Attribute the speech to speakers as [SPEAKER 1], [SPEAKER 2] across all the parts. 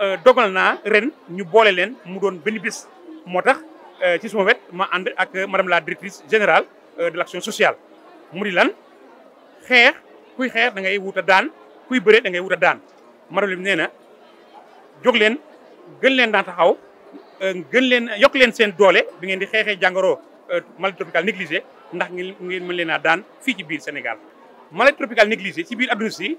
[SPEAKER 1] euh, dogal naa ren ñu boole leen mu doon benn bés moo tax euh, ci suma wet ma ànd ak madame la directrice générale euh, de l'action sociale mu di lan xeex kuy xeex da ngay wuta daan kuy bëre da ngay wuta daan madame li nee na jóg leen gën leen daan taxaw gën leen yokk leen seen doole bi ngeen di xeexee jàngoro maladie tropicale négligée ndax ngeen mën leen a daan fii ci biir Sénégal maladie tropicale négligée ci biir adduna si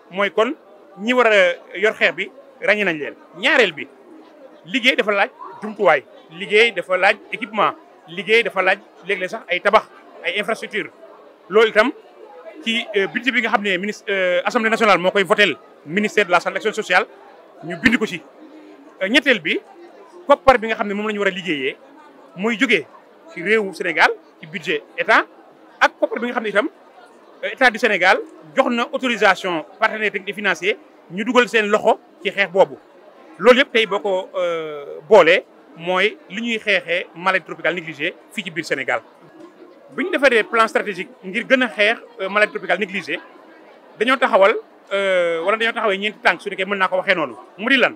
[SPEAKER 1] mooy kon ñi war a yor xeex bi ràññee nañ leen ñaareel bi liggéey dafa laaj jumtuwaay liggéey dafa laaj équipement liggéey dafa laaj léeg-léeg sax ay tabax ay infrastructure loolu itam ci euh, budget bi nga xam ne ministre euh, assemblée nationale moo koy votel ministère de la santé action sociale ñu bind ko ci euh, ñetteel bi koppar bi nga xam ne moom la ñu war a liggéeyee muy jógee ci réewu Sénégal ci budget état ak koppar bi nga xam ne itam euh, état du Sénégal jox na autorisation partenaires techniques et financiers ñu dugal seen loxo ci xeex boobu. loolu yëpp tey boo ko euh, boolee mooy li ñuy xeexee maladie tropicale négligée fii ci biir Sénégal. bu ñu defaree plan stratégique ngir gën a xeex euh, maladie tropicale négligée dañoo taxawal wala dañoo taxawee ñeenti tànk su nekkee mën naa ko waxee noonu mu di lan.